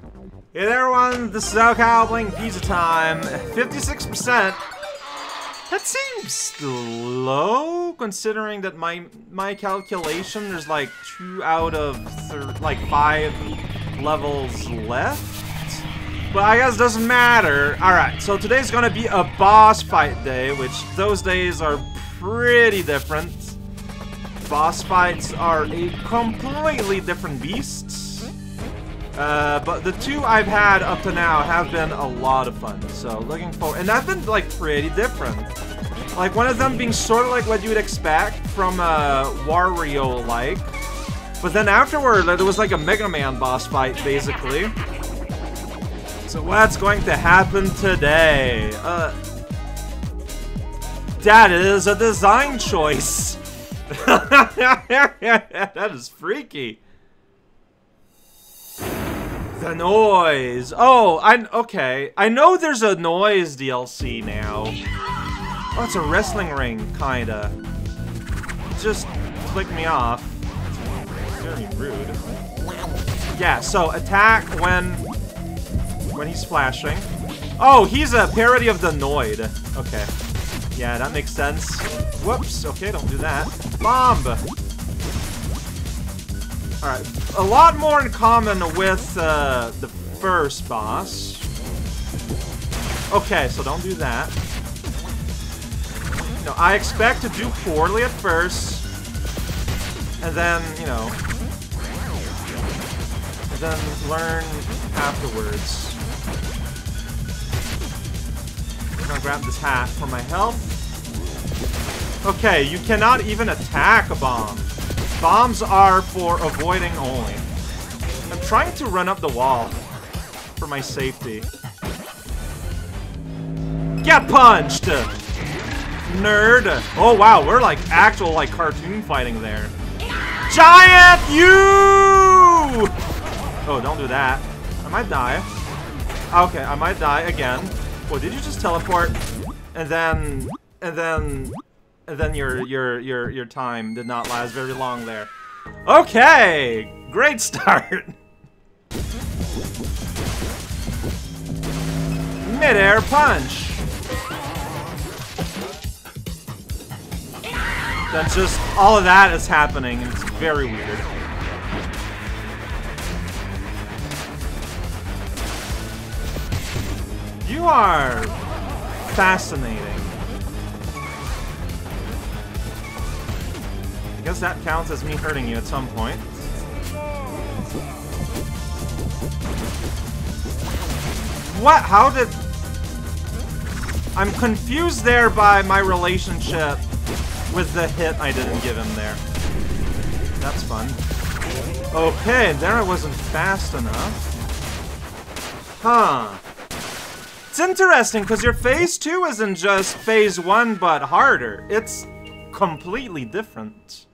Hey there everyone, this is raocow playing Pizza Time. 56%. That seems low, considering that my my calculation, there's like two out of like five levels left. But I guess it doesn't matter. Alright, so today's gonna be a boss fight day, which those days are pretty different. Boss fights are a completely different beasts. Uh, but the two I've had up to now have been a lot of fun, so looking forward. And that's been, like, pretty different. Like, one of them being sort of like what you would expect from a Wario-like. But then afterward, there was like a Mega Man boss fight, basically. So what's going to happen today? Uh, that is a design choice. that is freaky. The noise. Oh, I okay. I know there's a noise DLC now. Oh, it's a wrestling ring, kinda. Just click me off. Very rude. Yeah. So attack when when he's flashing. Oh, he's a parody of the Noid. Okay. Yeah, that makes sense. Whoops. Okay, don't do that. Bomb! Alright. A lot more in common with uh, the first boss. Okay, so don't do that. You know, I expect to do poorly at first. And then, you know... Then learn afterwards. I'm gonna grab this hat for my health. Okay, you cannot even attack a bomb. Bombs are for avoiding only. I'm trying to run up the wall for my safety. Get punched! Nerd! Oh wow, we're like actual like cartoon fighting there. Giant you! Oh, don't do that. I might die. Okay, I might die again. Well, did you just teleport? And then, and then, then your your your your time did not last very long there. Okay, great start. Mid-air punch. That's just all of that is happening, it's very weird. You are fascinating. I guess that counts as me hurting you at some point. What? How did... I'm confused there by my relationship with the hit I didn't give him there. That's fun. Okay, there I wasn't fast enough. Huh. It's interesting, because your phase 2 isn't just phase 1, but harder. It's completely different.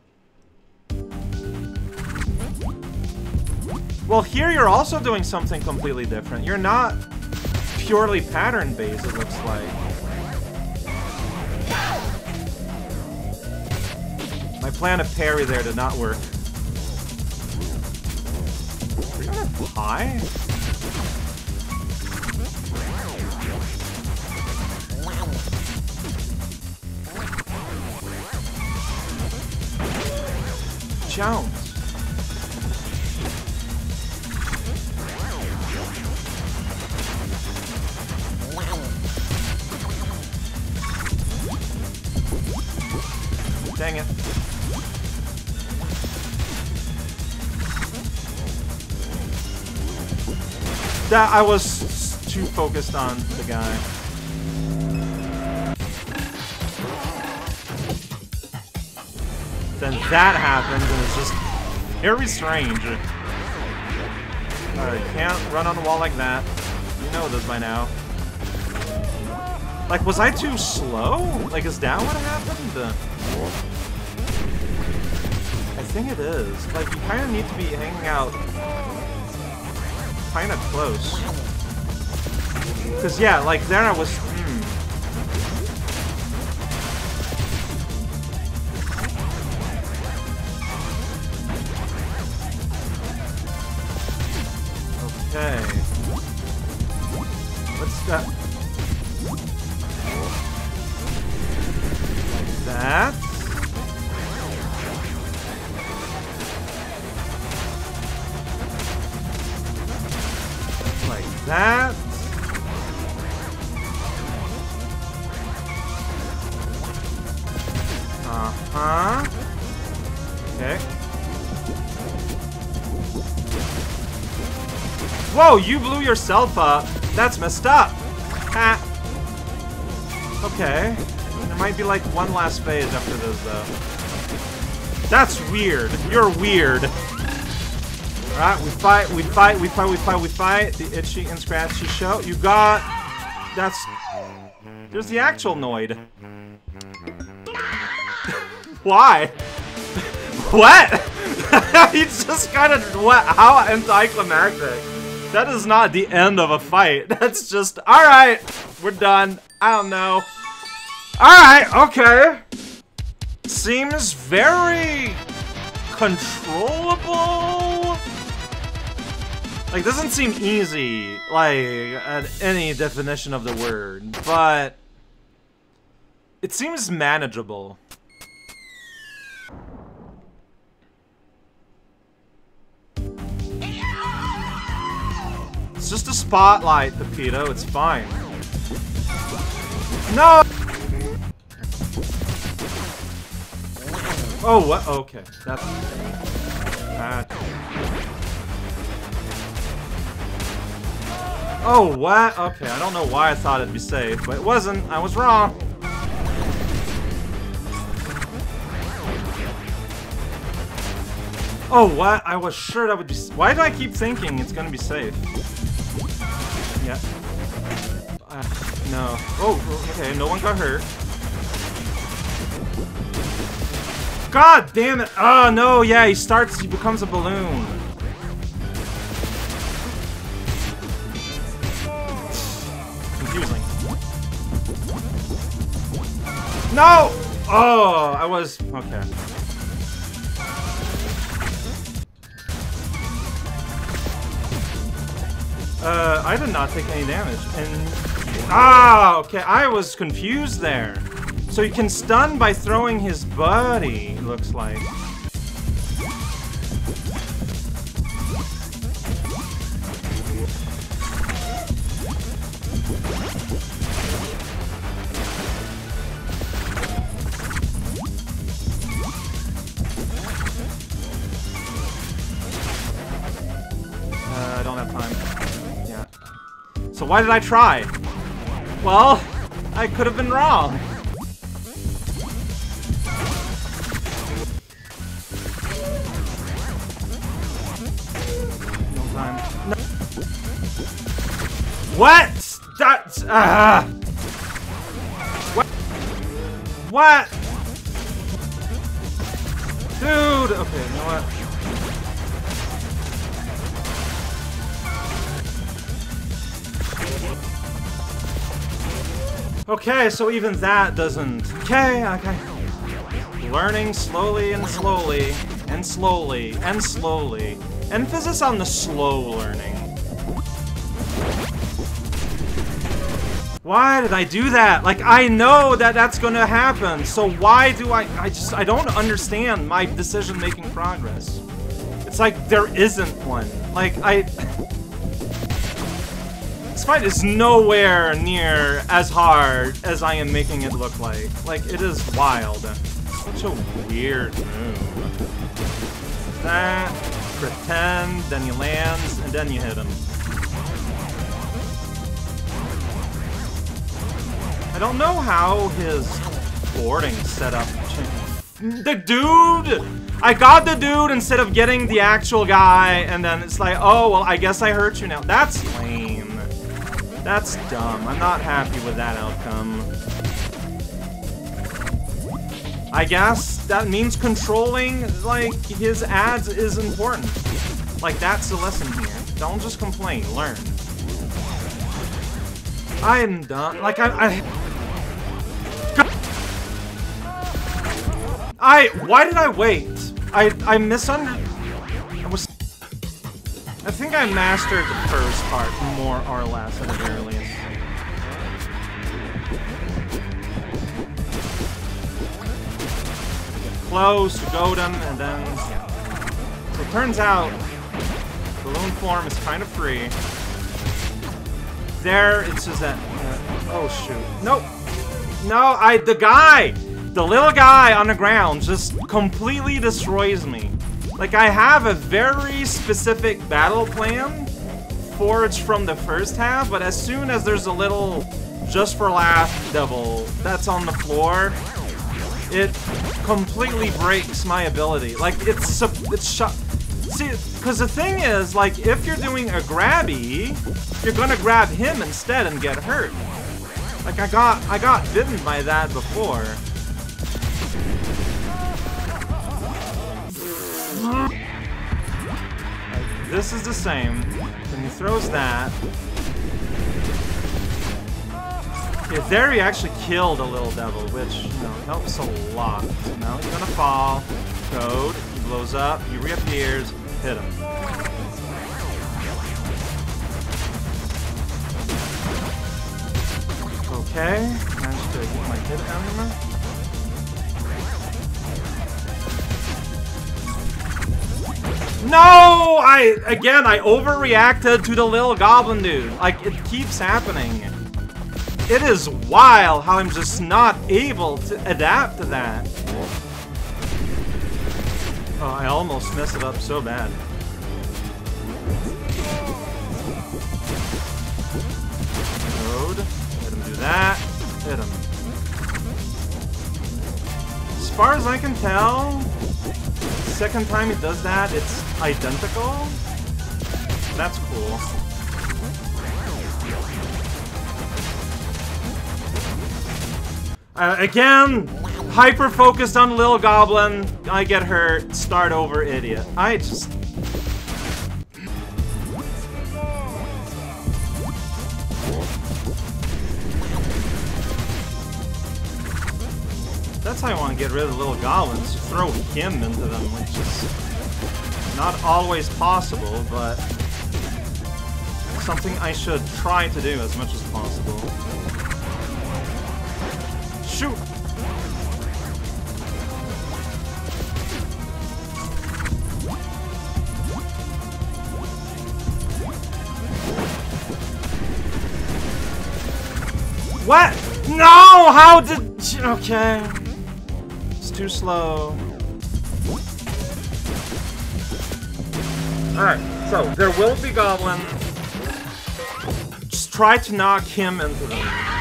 Well, here you're also doing something completely different. You're not purely pattern-based, it looks like. My plan of parry there did not work. You gonna die? Jones. Dang it. That I was too focused on the guy. Then that happens and it's just very strange. Alright, can't run on the wall like that. You know this by now. Like, was I too slow? Like, is that what happened? Think it is. Like, you kind of need to be hanging out kind of close. Because, yeah, like, there I was... Uh-huh. Okay. Whoa, you blew yourself up. That's messed up. Ha. Okay. There might be like one last phase after this, though. That's weird. You're weird. Alright, we fight, we fight, we fight, we fight, we fight. The itchy and scratchy show. You got... That's... There's the actual Noid. Why? what? He's just kind of what? How anticlimactic? That is not the end of a fight. That's just all right. We're done. I don't know. All right. Okay. Seems very controllable. Like doesn't seem easy, like at any definition of the word, but it seems manageable. It's just a spotlight, Peppino. It's fine. No! Oh, what? Okay. That's... That... Oh, what? Okay, I don't know why I thought it'd be safe, but it wasn't. I was wrong. Oh, what? I was sure that would be... Why do I keep thinking it's gonna be safe? Yeah. Uh, no. Oh, okay, no one got hurt. God damn it! Oh, no, yeah, he starts, he becomes a balloon. Confusing. No! Oh, I was... Okay. Uh, I did not take any damage. And ah, okay, I was confused there. So he can stun by throwing his buddy. Looks like. So why did I try? Well, I could have been wrong. No time. No. What? That's ah. What? What? Dude. Okay. You know what? Okay, so even that doesn't... Okay, okay. Learning slowly and slowly, and slowly, and slowly. Emphasis on the slow learning. Why did I do that? Like, I know that that's gonna happen, so why do I... I just... I don't understand my decision-making progress. It's like there isn't one. Like, I... Fight is nowhere near as hard as I am making it look like. Like, it is wild. Such a weird move. That, pretend, then he lands, and then you hit him. I don't know how his boarding setup changed. The dude! I got the dude instead of getting the actual guy, and then it's like, oh, well, I guess I hurt you now. That's lame. That's dumb. I'm not happy with that outcome. I guess that means controlling, like, his ads is important. Like, that's the lesson here. Don't just complain, learn. I'm done. Like, I... I, I why did I wait? I I misunderstood. I mastered the first part more or less at the least. Close to Godam, and then yeah. So it turns out balloon form is kind of free. There, it says that. Uh, oh shoot! Nope. No, I the guy, the little guy on the ground, just completely destroys me. Like, I have a very specific battle plan forged from the first half, but as soon as there's a little just for laugh devil that's on the floor, it completely breaks my ability. Like, it's it's shut. See, because the thing is, like, if you're doing a grabby, you're gonna grab him instead and get hurt. Like, I got I got bitten by that before. This is the same. Then he throws that. Yeah, there he actually killed a little devil, which, you know, helps a lot. So now he's gonna fall. Code. He blows up. He reappears. Hit him. Okay. Managed to get my hit. No! I, again, I overreacted to the little goblin dude. Like, it keeps happening. It is wild how I'm just not able to adapt to that. Oh, I almost messed it up so bad. Load. Let him do that. Hit him. As far as I can tell, second time it does that, it's identical. That's cool. Uh, again, hyper focused on Lil Goblin. I get hurt. Start over, idiot. I just. That's how I want to get rid of the little goblins. Throw him into them, which is not always possible, but something I should try to do as much as possible. Shoot! What? No! How did... Okay It's too slow. Alright, so there will be goblins. Just try to knock him into them.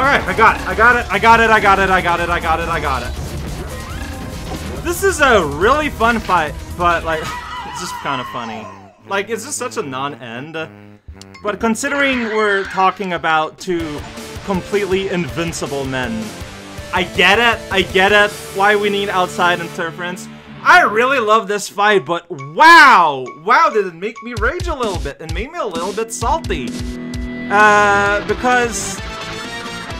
Alright, I got it, I got it, I got it, I got it, I got it, I got it, I got it. This is a really fun fight, but like, it's just kind of funny. Like, it's just such a non-end. But considering we're talking about two completely invincible men, I get it, I get it, why we need outside interference. I really love this fight, but wow! Wow, did it make me rage a little bit and made me a little bit salty. Uh, because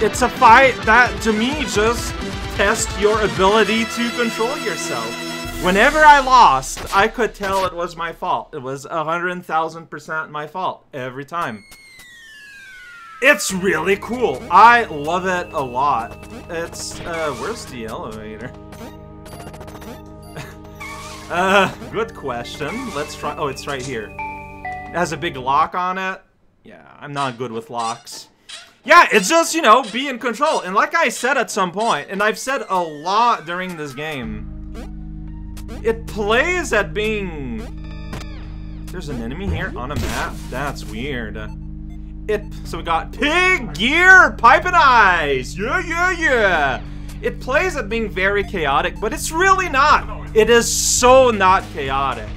it's a fight that, to me, just tests your ability to control yourself. Whenever I lost, I could tell it was my fault. It was 100,000% my fault, every time. It's really cool. I love it a lot. It's, uh, where's the elevator? uh, good question. Let's try, oh, it's right here. It has a big lock on it. Yeah, I'm not good with locks. Yeah, it's just, you know, be in control. And like I said at some point, and I've said a lot during this game, it plays at being... There's an enemy here on a map? That's weird. It, so we got Pig, Gear, Pipe and Ice! Yeah, yeah, yeah! It plays at being very chaotic, but it's really not. It is so not chaotic.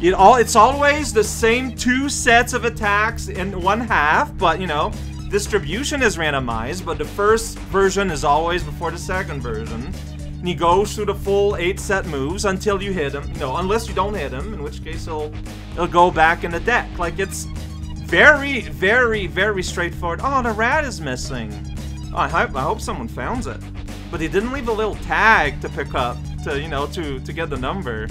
It all it's always the same two sets of attacks in one half, but you know, distribution is randomized, but the first version is always before the second version. And he goes through the full eight set moves until you hit him. No, unless you don't hit him, in which case he'll he'll go back in the deck. Like it's very, very, very straightforward. Oh, the rat is missing. I hope I hope someone found it. But he didn't leave a little tag to pick up to you know to to get the number.